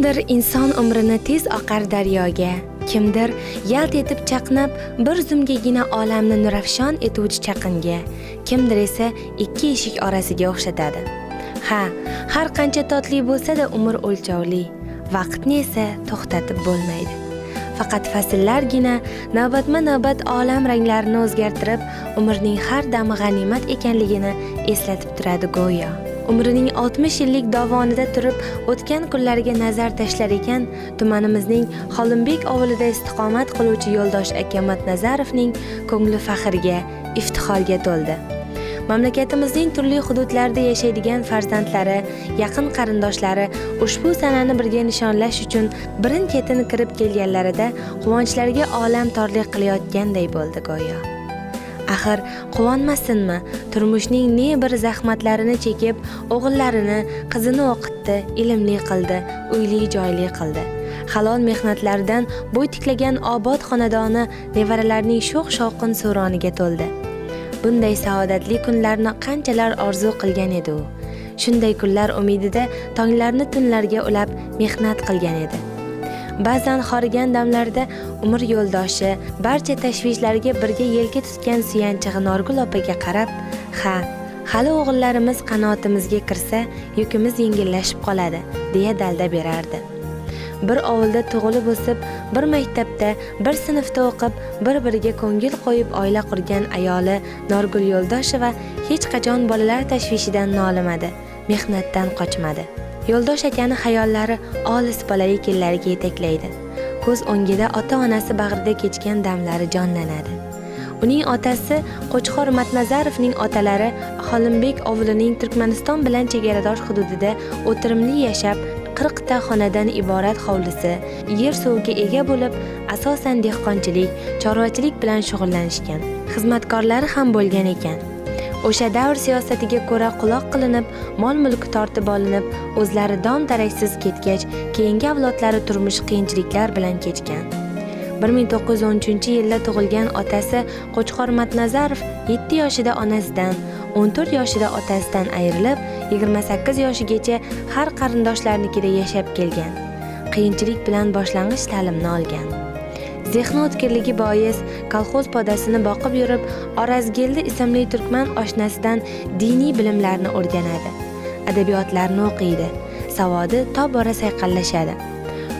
kimdir inson umrini tez oqar daryoga kimdir yalt etib chaqnab bir zumgagina olamni nurafshon etuvchi chaqinga kimdir esa ikki eshik orasiga o'xshatadi. Ha har qancha totli bo'lsa-da umr o'lchovli vaqtni esa to'xtatib bo'lmaydi. Faqat fasllargina navbatma navbat olam ranglarini o'zgartirib umrning har dami g'animat ekanligini eslatib turadi go'yo. Umrining 60 yillik dovonida turib o'tgan kunlariga nazar tashlar ekan tumanimizning xolimbek ovulida istiqomat qiluvchi yo'ldosh aka matnazarovning ko'ngli faxrga iftixorga to'ldi. Mamlakatimizning turli hududlarida yashaydigan farzandlari yaqin qarindoshlari ushbu sanani birga nishonlash uchun birin ketin kirib kelganlarida quvonchlariga olam torlik qilayotganday bo'ldi go'yo. Axir quvonmasinmi? Turmushning ne bir zahmatlarini chekib o'g'illarini qizini o'qitdi ilmli qildi uyli joyli qildi. Halol mehnatlaridan bo'y tiklagan obod xonadoni nevaralarning sho'x shovqin suvroniga to'ldi. Bunday saodatli kunlarni qanchalar orzu qilgan edi u? Shunday kunlar umidida tonglarni tunlarga ulab mehnat qilgan edi. Ba'zan horigan damlarda umr yo'ldoshi barcha tashvishlarga birga yelka tutgan suyanchig'i norgul opaga qarab ha hali o'g'illarimiz qanotimizga kirsa yukimiz yengillashib qoladi deya dalda berardi. Bir ovulda tug'ilib o'sib bir maktabda bir sinfda o'qib bir biriga ko'ngil qo'yib oila qurgan ayoli norgul yo'ldosheva hech qachon bolalar tashvishidan nolimadi mehnatdan qochmadi. Yo'ldosh akani xayollari olis bolalik yillariga yetaklaydi. Ko'z o'ngida ota onasi bag'rida kechgan damlari jonlanadi. Uning otasi qo'chqor matnazarovning otalari xolimbek ovulining turkmaniston bilan chegaradosh hududida o'tirimli yashab qirqta xonadan iborat hovlisi yer suviga ega bo'lib asosan dehqonchilik chorvachilik bilan shug'ullanishgan xizmatkorlari ham bo'lgan ekan. O'sha davr siyosatiga ko'ra quloq qilinib mol mulk tortib olinib o'zlari dom daraksiz ketgach keyingi avlodlari turmush qiyinchiliklar bilan kechgan. bir ming to'qqiz yuz o'n uchinchi yilda tug'ilgan otasi qo'chqor matnazarov yetti yoshida onasidan o'n to'rt yoshida otasidan ayrilib yigirma sakkiz yoshigacha har qarindoshlarnikida yashab kelgan. Qiyinchilik bilan boshlang'ich ta'limni olgan. Zehni o'tkirligi bois kolxoz podasini boqib yurib orazgeldi ismli turkman oshnasidan diniy bilimlarni o'rganadi. Adabiyotlarni o'qiydi. Savodi tobora sayqallashadi.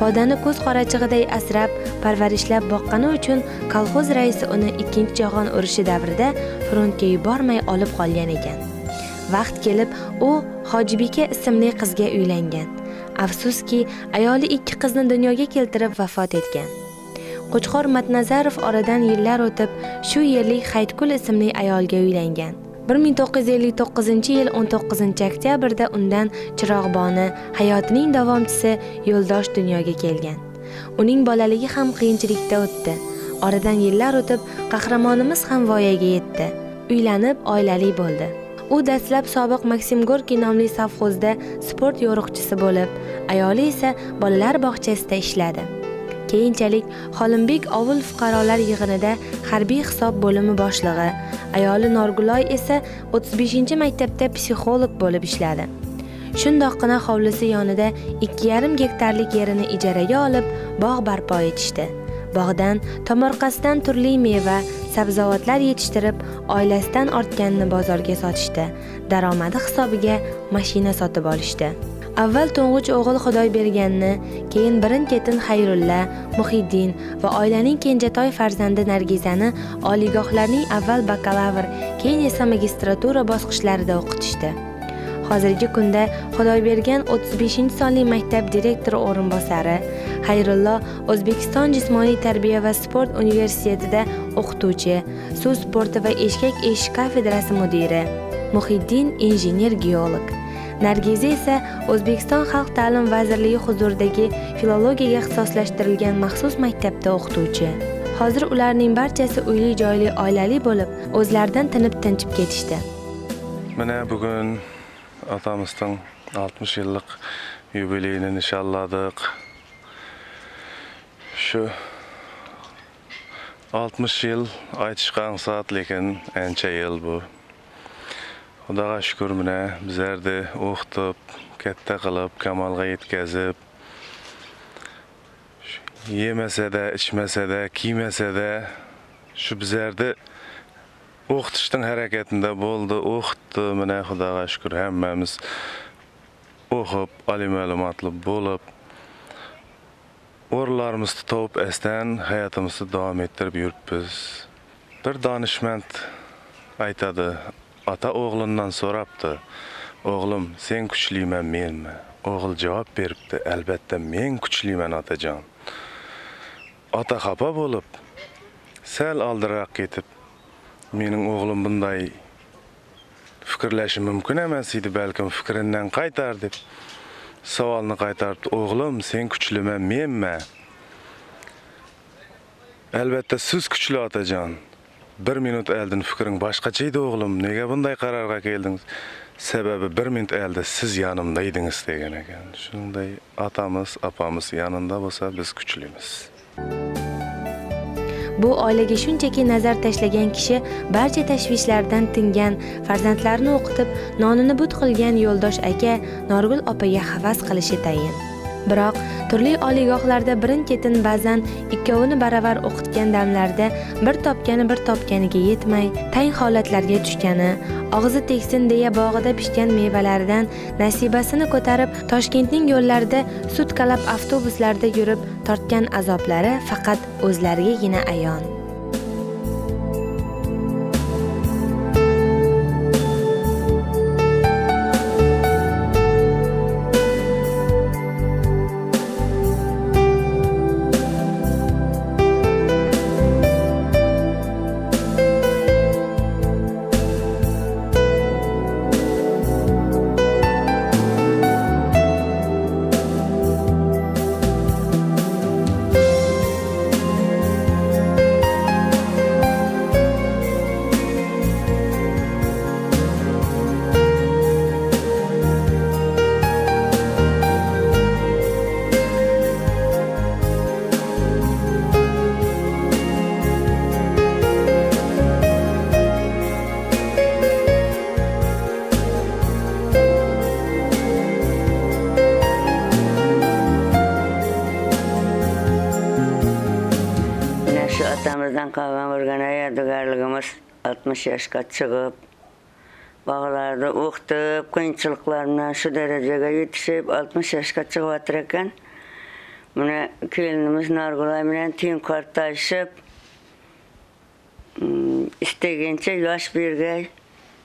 Podani ko'z qorachig'iday asrab parvarishlab boqqani uchun kolxoz raisi uni ikkinchi jahon urushi davrida frontga yubormay olib qolgan ekan. Vaqt kelib u hojibika ismli qizga uylangan. Afsuski ayoli ikki qizni dunyoga keltirib vafot etgan. Qo'chqor matnazarov oradan yillar o'tib shu yerlik haytkul ismli ayolga uylangan. bir ming to'qqiz yuz ellik to'qqizinchi yil o'n to'qqizinchi oktyabrda undan chiroqboni hayotining davomchisi yo'ldosh dunyoga kelgan. Uning bolaligi ham qiyinchilikda o'tdi. Oradan yillar o'tib qahramonimiz ham voyaga yetdi. Uylanib oilali bo'ldi. U dastlab sobiq maksim gorkiy nomli sovxozda sport yo'riqchisi bo'lib ayoli esa bolalar bog'chasida ishladi. Keyinchalik xolimbek ovul fuqarolar yig'inida harbiy hisob bo'limi boshlig'i ayoli norguloy esa o'ttiz beshinchi maktabda psixolog bo'lib ishladi. Shundoqqina hovlisi yonida ikki yarim gektarlik yerini ijaraga olib bog' barpo etishdi. Bog'dan tomorqasidan turli meva sabzavotlar yetishtirib oilasidan ortganini bozorga sotishdi. Daromadi hisobiga mashina sotib olishdi. Avval to'ng'ich o'g'il xudoyberganni keyin birin ketin xayrulla muhiddin va oilaning kenjatoy farzandi nargizani oliygohlarning avval bakalavr keyin esa magistratura bosqichlarida o'qitishdi. Hozirgi kunda xudoybergan o'ttiz beshinchi sonli maktab direktori o'rinbosari xayrullo o'zbekiston jismoniy tarbiya va sport universitetida o'qituvchi suv sporti va eshkak eshish kafedrasi mudiri muhiddin injener geolog nargiza esa o'zbekiston xalq ta'lim vazirligi huzuridagi filologiyaga ixtisoslashtirilgan maxsus maktabda o'qituvchi. Hozir ularning barchasi uyli joyli oilali bo'lib o'zlaridan tinib tinchib ketishdi. Mana bugun otamizning oltmish yillik yubileyini nishonladik. Shu oltmish yil aytishga ansat lekin ancha yil bu. Xudoga shukur mana bizlarni o'qitib katta qilib kamolga yetkazib yemasada ichmasada kiymasada shu bizlarni o'qitishning harakatida bo'ldi, o'qitdi. Mana Xudoga shukr hammamiz o'qib, oliy ma'lumotli bo'lib, o'rinlarimizni topib, asdan hayotimizni davom ettirib yuribmiz. Bir donishmand aytadi, ota o'g'lindan so'rabdi. O'g'lim, sen kuchliman menmi? O'g'il javob beribdi, albatta men kuchliman otajon. Ota xafa bo'lib, sal oldiroq ketib, mening o'g'lim bunday fikrlashi mumkin emas edi, balkim fikridan qaytar deb savolni qaytaribdi. O'g'lim, sen kuchliman menmi? Albatta siz kuchli otajon. Bir minut oldin fikring boshqacha edi o'g'lim. Nega bunday qarorga keldingiz? Sababi bir minut oldin siz yonimda edingiz degan ekan. Shunday otamiz, opamiz yonida bo'lsa biz kuchlimiz. bu oilaga shunchaki nazar tashlagan kishi barcha tashvishlardan tingan farzandlarini o'qitib nonini but qilgan yo'ldosh aka norgul opaga havas qilishi tayin biroq turli oliygohlarda birin ketin ba'zan ikkovini baravar o'qitgan damlarda bir topgani bir topganiga yetmay tang holatlarga tushgani og'zi tegsin deya bog'ida pishgan mevalaridan nasibasini ko'tarib toshkentning yo'llarida sutkalab avtobuslarda yurib tortgan azoblari faqat o'zlarigagina ayon. атадан қалған өргенай әдігәрлігіміз 60 жасқа шығып бағаларды ұқтып, қиыншылықтарына шы дәрежеге жетішіп 60 яшқа шығып атыр екен Мұны келініміз наргүлай түйін тиін қартайышып істегенше жаш бергей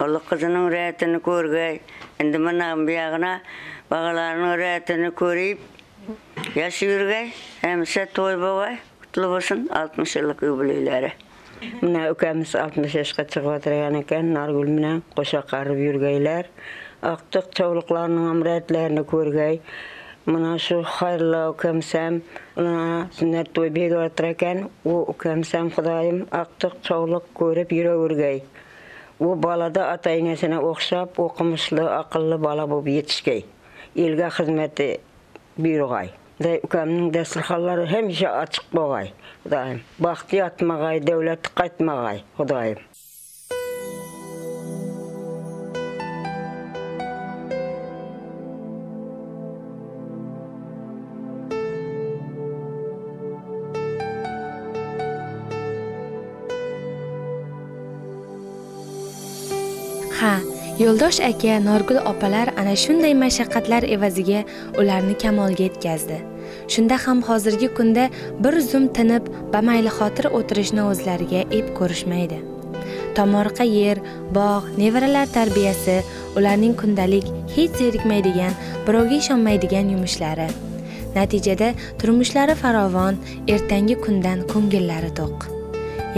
ұлық қызының рәйтіні көргей Әнді мынаның бияғына бағыларының рәтін көрейіп, жаш бергей, әмісе той болғай құтлы болсын алтмыш жылдық юбилейлері мына үкеміз алтмыш жасқа шығып отырған екен наргүл менен қоша қарып жүргейлер ақтық чаулықларының амрәтлерін көргей мына шу хайырлы үкәмсәм мына сүннәт беріп отыр екен о үкәмсәм құдайым ақтық чаулық көріп жүре бергей о балада ата енесіне оқшап оқымышлы ақыллы бала болып етішкей елге қызметі бұйырғай де үкәмнең дә сырхалары һәмишә ачык булгай, Худаем. Бахти атмагай, дәүләт. Yo'ldosh aka norgul opalar ana shunday mashaqqatlar evaziga ularni kamolga yetkazdi. Shunda ham hozirgi kunda bir zum tinib bamayli xotir o'tirishni o'zlariga ep ko'rishmaydi. Tomorqa yer bog' nevaralar tarbiyasi ularning kundalik hech zerikmaydigan birovga ishonmaydigan yumushlari. Natijada turmushlari farovon ertangi kundan ko'ngillari to'q.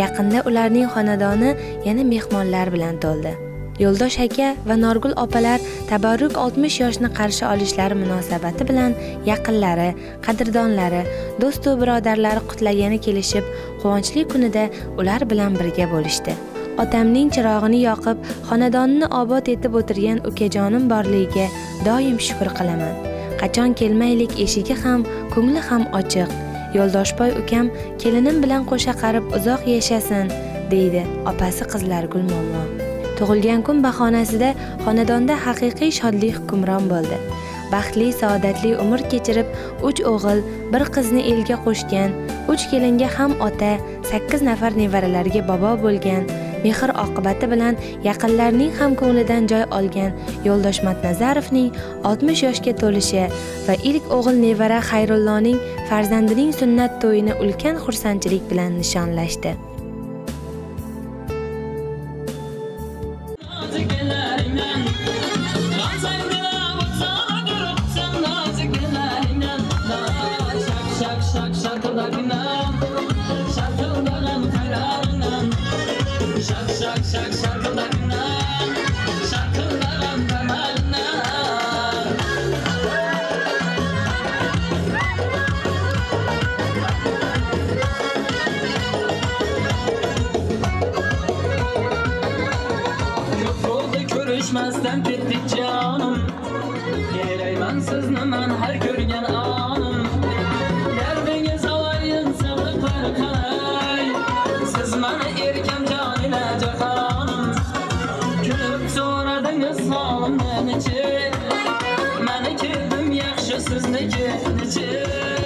Yaqinda ularning xonadoni yana mehmonlar bilan to'ldi. Yo'ldosh aka va norgul opalar tabarruk 60 yoshni qarshi olishlari munosabati bilan yaqinlari qadrdonlari do'stu birodarlari qutlagani kelishib quvonchli kunida ular bilan birga bo'lishdi. Otamning chirog'ini yoqib xonadonni obod etib o'tirgan ukajonim borligiga doim shukr qilaman. Qachon kelmaylik eshigi ham ko'ngli ham ochiq. Yo'ldoshboy ukam kelinim bilan qo'sha qarib uzoq yashasin deydi opasi qizlargul momo tug'ilgan kun bahonasida xonadonda haqiqiy shodlik hukmron bo'ldi. Baxtli saodatli umr kechirib uch o'g'il bir qizni elga qo'shgan uch kelinga ham ota sakkiz nafar nevaralarga bobo bo'lgan mehr oqibati bilan yaqinlarning ham ko'nglidan joy olgan yo'ldosh matnazarovning oltmish yoshga to'lishi va ilk o'g'il nevara xayrulloning farzandining sunnat to'yini ulkan xursandchilik bilan nishonlashdi. Yaxshi sizniki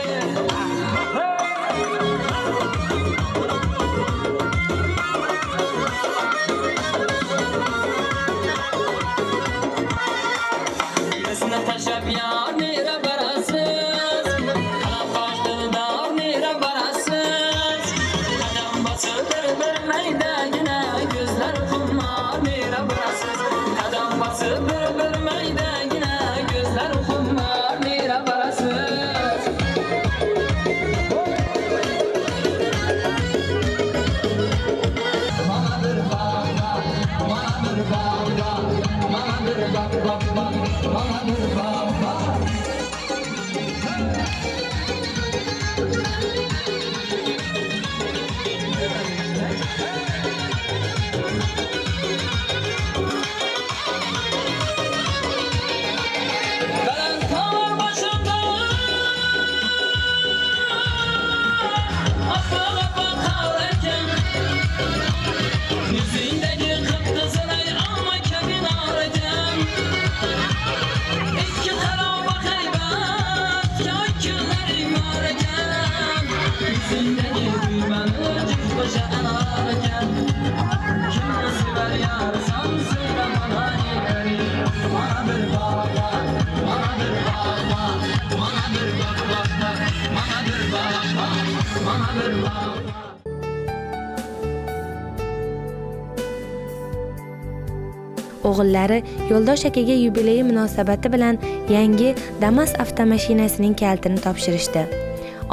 o'g'illari yo'ldosh akaga yubileyi munosabati bilan yangi damas avtomashinasining kalitini topshirishdi.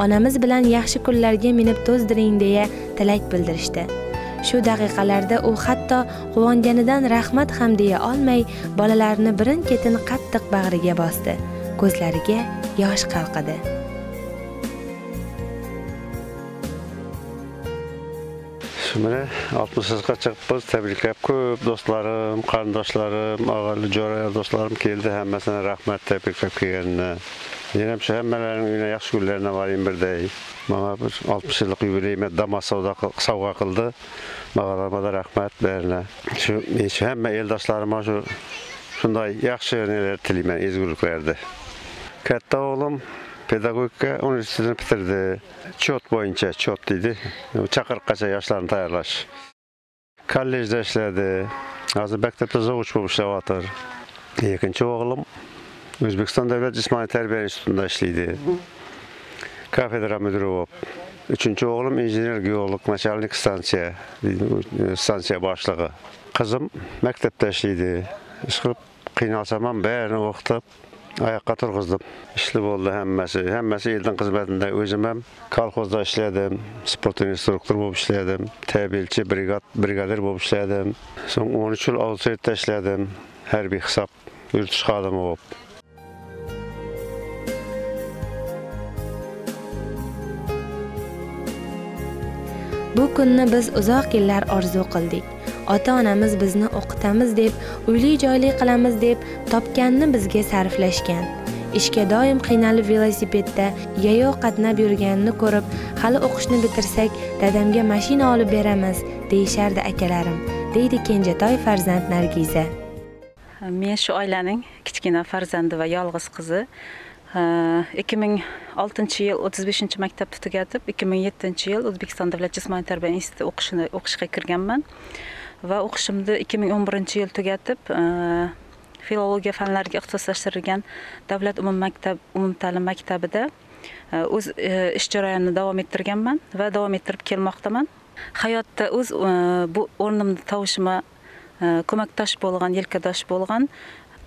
Onamiz bilan yaxshi kunlarga minib to'zdiring deya tilak bildirishdi. Shu daqiqalarda u hatto quvonganidan rahmat ham deya olmay bolalarini birin ketin qattiq bag'riga bosdi. Ko'zlariga yosh qalqidi. Mənə 60-cıqa çıxıb təbriklər. Көп dostlarım, qardaşlarım, ağalı görəyə dostlarım gəldi. Həməsinə rəhmət təbriklər deyəndə. Deyirəm ki, həmmələrin günə yaxşı günlərinə varayım bir deyik. Mənə bir 60 illik yubileyimə dama savğa qıldı. Mağarama da rəhmət bərinə. Şu, heç həmmə eldaşlarıma şu, şunday yaxşı yerlər diləyim mən, ezgürlüklərdir. Katta oğlum pedagogika üniversitesini bitirdi. Çot boyunca çot dedi. Çakırkaça yaşlarını tayarlaş. Kollejde işledi. Hazır mektepte zavuç bu işlevatır. İkinci oğlum Özbekistan Devlet Cismani Terbiye Enstitüsü'nde işledi. Kafedra müdürü olup. Üçüncü oğlum injener geolog, начальник stansiya, stansiya başlığı. Kızım mektepte işledi. İş kılıp kıynalsam bärini okutup oyoqqa turg'izdim. Ishli bo'ldi hammasi. Hammasi ilden xizmatida o'zim ham kolxozda ishladim Sport instruktor bo'lib ishladim tabelchi brigad, brigadir bo'lib ishladim. So'ng 13 uch yil işledim. ishladim. Harbiy hisob yuritish xodimi bo'lib. Bu kunni biz uzoq yillar orzu qildik. Ota onamiz bizni o'qitamiz deb uyli joyli qilamiz deb topganini bizga sarflashgan. Ishga doim qiynalib velosipedda yayov qatnab yurganini ko'rib hali o'qishni bitirsak dadamga mashina olib beramiz deyishardi akalarim deydi kenjatoy farzand nargiza. Men shu oilaning kichkina farzandi va yolg'iz qizi ikki ming oltinchi yil o'ttiz beshinchi maktabni tugatib ikki ming yettinchi yil o'zbekiston davlat jismoniy tarbiya instituti o'qishini o'qishga kirganman. Va o'qishimni ikki ming o'n birinchi yil tugatib e, filologiya fanlariga ixtisoslashtirilgan davlat umum maktab umumta'lim maktabida e, o'z e, ish jarayonini davom ettirganman va davom ettirib kelmoqdaman. Hayotda o'z bu o'rnimni tovushima ko'makdosh bo'lgan yelkadosh bo'lgan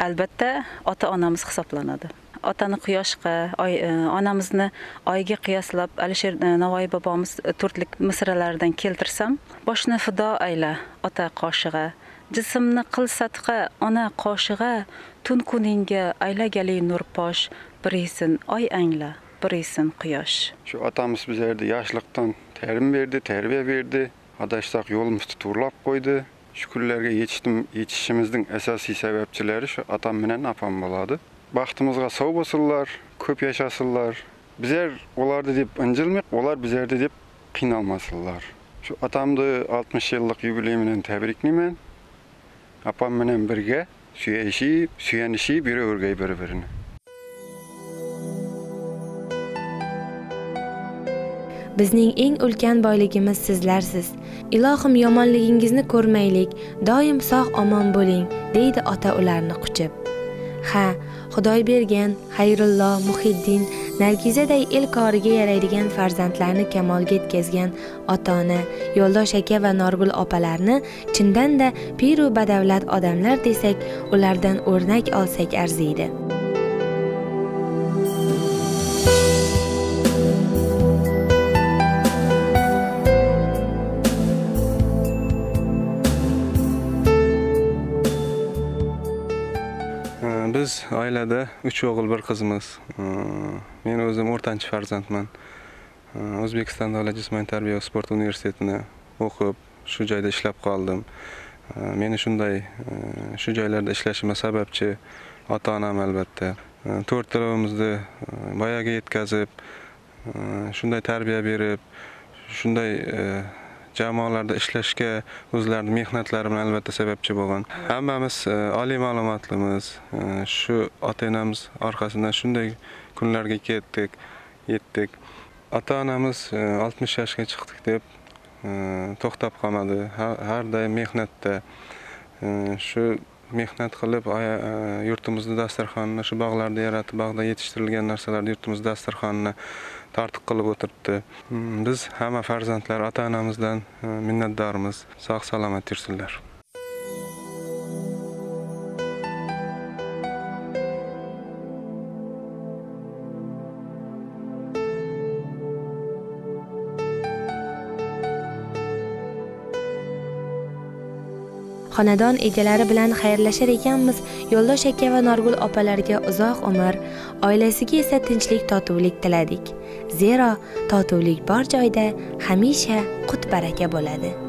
albatta ota onamiz hisoblanadi. Otani quyoshga oy, e, onamizni oyga qiyoslab alisher e, navoiy bobomiz e, to'rtlik misralaridan keltirsam boshni fido ayla ota qoshig'a jismni qil sadqa ona qoshig'a tun kuningga aylagali nurposh biriysin oy angla biriysin quyosh. Shu otamiz bizlarga yoshlikdan ta'lim berdi tarbiya berdi adashsaq yo'limizni to'g'irlab qo'ydi. Shu kunlarga yetishdim yetishishimizning asosiy sababchilari shu otam bilan opam bo'ladi. Baxtimizga sog' bo'lsinlar ko'p yashasınlar bizlar ularni deb injilmayq ular bizlarni deb qiynalmasinlar shu otamni oltmish yillik yubiley bilan tabriklayman opam bilan birga suyashib suyanishib yuravergay bir birini bizning eng ulkan boyligimiz sizlarsiz. Ilohim yomonligingizni ko'rmaylik doim sog' omon bo'ling deydi ota ularni quchib. Ha xudoy bergan xayrullo muhiddin nargizaday el koriga yaraydigan farzandlarni kamolga yetkazgan ota ona yo'ldosh aka va norgul opalarni chindanda piru badavlat odamlar desak ulardan o'rnak olsak arziydi. Э, biz oilada uch o'g'il bir qizmiz э, men o'zim o'rtanchi farzandman. Э, O'zbekiston davlat jismoniy tarbiya va sport universitetini o'qib shu joyda ishlab qoldim. Meni shunday shu joylarda ishlashimga sababchi ota onam albatta to'rttalamizni voyaga yetkazib shunday tarbiya berib shunday e, jamoalarda ishlashga o'zlarini mehnatlari bilan albatta sababchi bo'lgan. Hammamiz e, oliy ma'lumotlimiz e, shu ota onamiz orqasidan shunday kunlarga ketdik yetdik. Ota onamiz e, oltmish yoshga chiqdik deb to'xtab qolmadi. Har doim mehnatda. Shu mehnat qilib yurtimizni dasturxonini shu bog'larda yaratib bog'da yetishtirilgan narsalarni yurtimiz dasturxonini tartib qilib o'tiribdi. Biz hamma farzandlar ota onamizdan e, minnatdormiz. Sog' salomat yursinlar. Xonadon egalari bilan xayrlashar ekanmiz. Yo'ldosh aka va norgul opalarga uzoq umr oilasiga esa tinchlik totuvlik tiladik. Zero totuvlik bor joyda hamisha qut baraka bo'ladi.